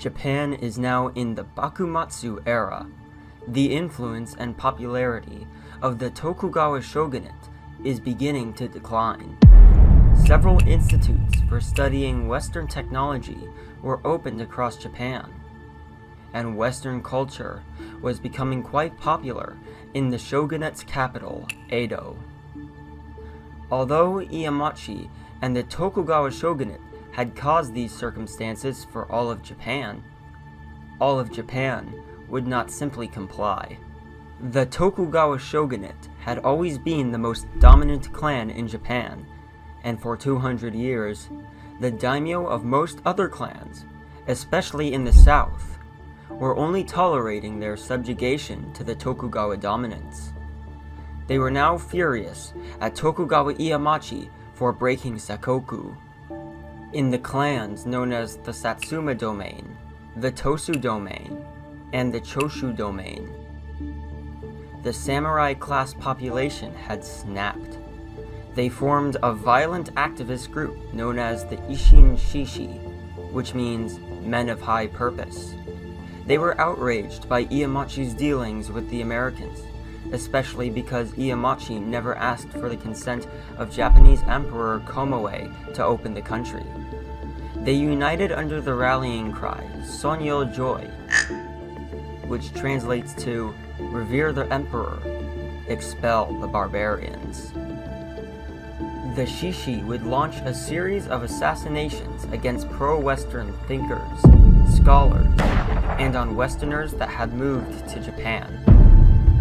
Japan is now in the Bakumatsu era. The influence and popularity of the Tokugawa shogunate is beginning to decline. Several institutes for studying Western technology were opened across Japan, and Western culture was becoming quite popular in the shogunate's capital, Edo. Although Ieyamachi and the Tokugawa shogunate had caused these circumstances for all of Japan, all of Japan would not simply comply. The Tokugawa shogunate had always been the most dominant clan in Japan, and for 200 years, the daimyo of most other clans, especially in the south, were only tolerating their subjugation to the Tokugawa dominance. They were now furious at Tokugawa Ieyamachi for breaking Sakoku. In the clans known as the Satsuma domain, the Tosa domain, and the Choshu domain, the samurai class population had snapped. They formed a violent activist group known as the Ishin Shishi, which means men of high purpose. They were outraged by Ieyamachi's dealings with the Americans, especially because Ieyamachi never asked for the consent of Japanese Emperor Komoe to open the country. They united under the rallying cry, Sonno Joi, which translates to Revere the Emperor, expel the barbarians. The Shishi would launch a series of assassinations against pro-Western thinkers, scholars, and on Westerners that had moved to Japan.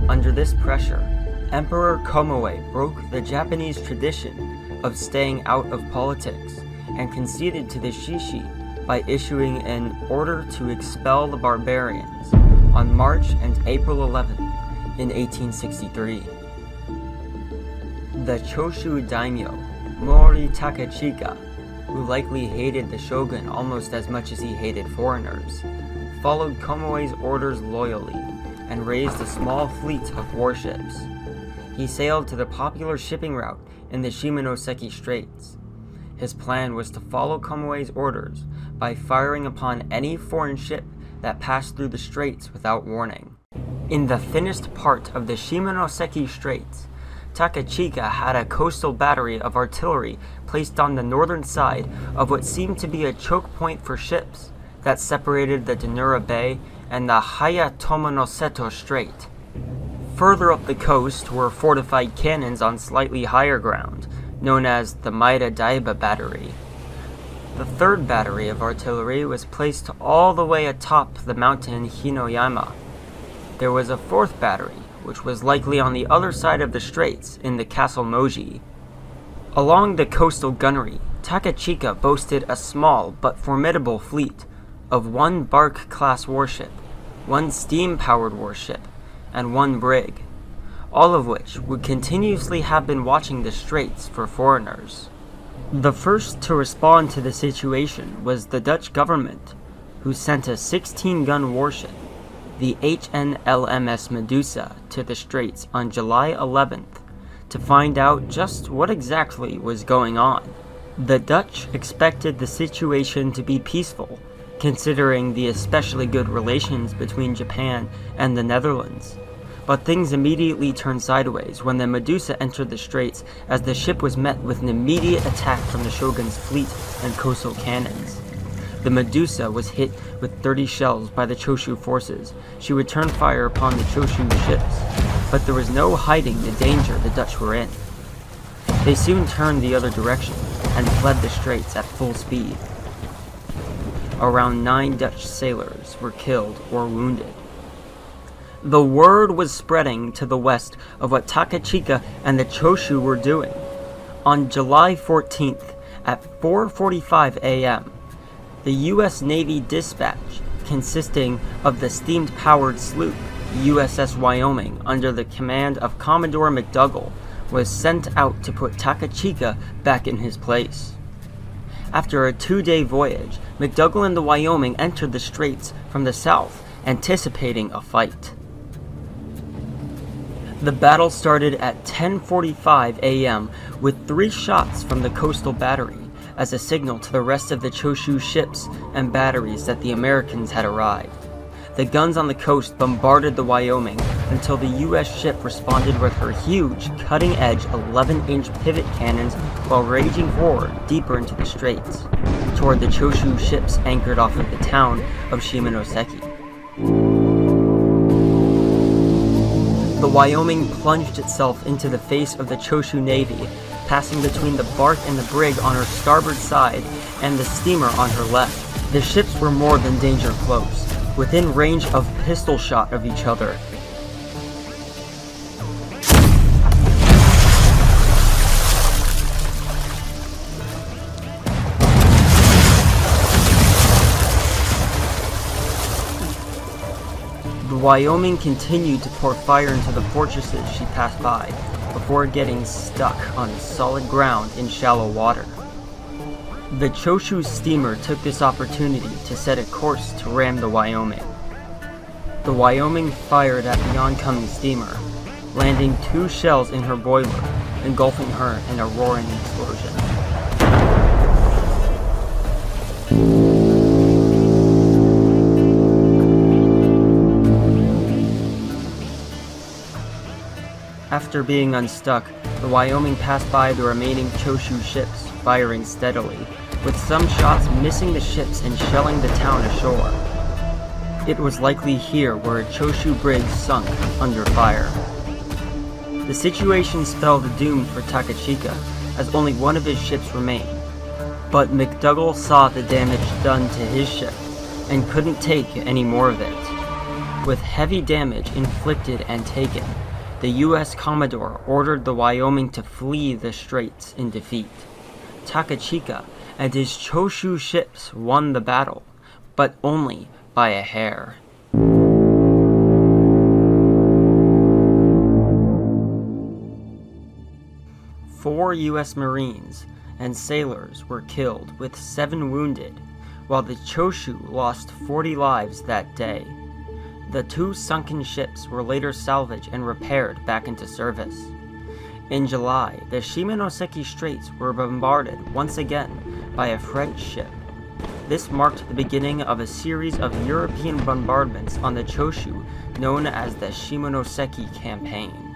Under this pressure, Emperor Komoe broke the Japanese tradition of staying out of politics and conceded to the Shishi by issuing an order to expel the barbarians on March and April 11 in 1863. The Choshu daimyo, Mori Takachika, who likely hated the shogun almost as much as he hated foreigners, followed Komoe's orders loyally and raised a small fleet of warships. He sailed to the popular shipping route in the Shimonoseki Straits. His plan was to follow Komoe's orders by firing upon any foreign ship that passed through the straits without warning. In the thinnest part of the Shimonoseki Straits, Takachika had a coastal battery of artillery placed on the northern side of what seemed to be a choke point for ships that separated the Danura Bay and the Hayatomonoseto Strait. Further up the coast were fortified cannons on slightly higher ground, known as the Maeda Daiba Battery. The third battery of artillery was placed all the way atop the mountain Hinoyama. There was a fourth battery, which was likely on the other side of the straits in the Castle Moji. Along the coastal gunnery, Takachika boasted a small but formidable fleet of one bark class warship, one steam powered warship, and one brig, all of which would continuously have been watching the straits for foreigners. The first to respond to the situation was the Dutch government, who sent a 16 gun warship, the HNLMS Medusa, to the Straits on July 11th to find out just what exactly was going on. The Dutch expected the situation to be peaceful, considering the especially good relations between Japan and the Netherlands. But things immediately turned sideways when the Medusa entered the straits as the ship was met with an immediate attack from the shogun's fleet and coastal cannons. The Medusa was hit with 30 shells by the Choshu forces. She returned fire upon the Choshu ships, but there was no hiding the danger the Dutch were in. They soon turned the other direction and fled the straits at full speed. Around nine Dutch sailors were killed or wounded. The word was spreading to the west of what Takachika and the Choshu were doing. On July 14th at 4:45 a.m., the U.S. Navy dispatch, consisting of the steam-powered sloop USS Wyoming under the command of Commodore McDougal, was sent out to put Takachika back in his place. After a two-day voyage, McDougal and the Wyoming entered the straits from the south, anticipating a fight. The battle started at 10:45 a.m. with three shots from the coastal battery as a signal to the rest of the Choshu ships and batteries that the Americans had arrived. The guns on the coast bombarded the Wyoming until the US ship responded with her huge, cutting edge 11 inch pivot cannons while raging forward deeper into the straits, toward the Choshu ships anchored off of the town of Shimonoseki. The Wyoming plunged itself into the face of the Choshu Navy, passing between the bark and the brig on her starboard side and the steamer on her left. The ships were more than danger close within range of pistol shot of each other. The Wyoming continued to pour fire into the fortresses she passed by, before getting stuck on solid ground in shallow water. The Choshu steamer took this opportunity to set a course to ram the Wyoming. The Wyoming fired at the oncoming steamer, landing two shells in her boiler, engulfing her in a roaring explosion. After being unstuck, the Wyoming passed by the remaining Choshu ships, firing steadily, with some shots missing the ships and shelling the town ashore. It was likely here where a Choshu brig sunk under fire. The situation spelled doom for Takachika, as only one of his ships remained. But McDougal saw the damage done to his ship, and couldn't take any more of it. With heavy damage inflicted and taken, the U.S. Commodore ordered the Wyoming to flee the straits in defeat. Takachika and his Choshu ships won the battle, but only by a hair. Four U.S. Marines and sailors were killed, with seven wounded, while the Choshu lost 40 lives that day. The two sunken ships were later salvaged and repaired back into service. In July, the Shimonoseki Straits were bombarded once again by a French ship. This marked the beginning of a series of European bombardments on the Choshu known as the Shimonoseki Campaign.